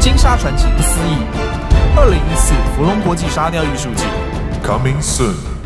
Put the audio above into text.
金沙传奇不思议。二零一四芙蓉国际沙雕艺术节。Coming soon.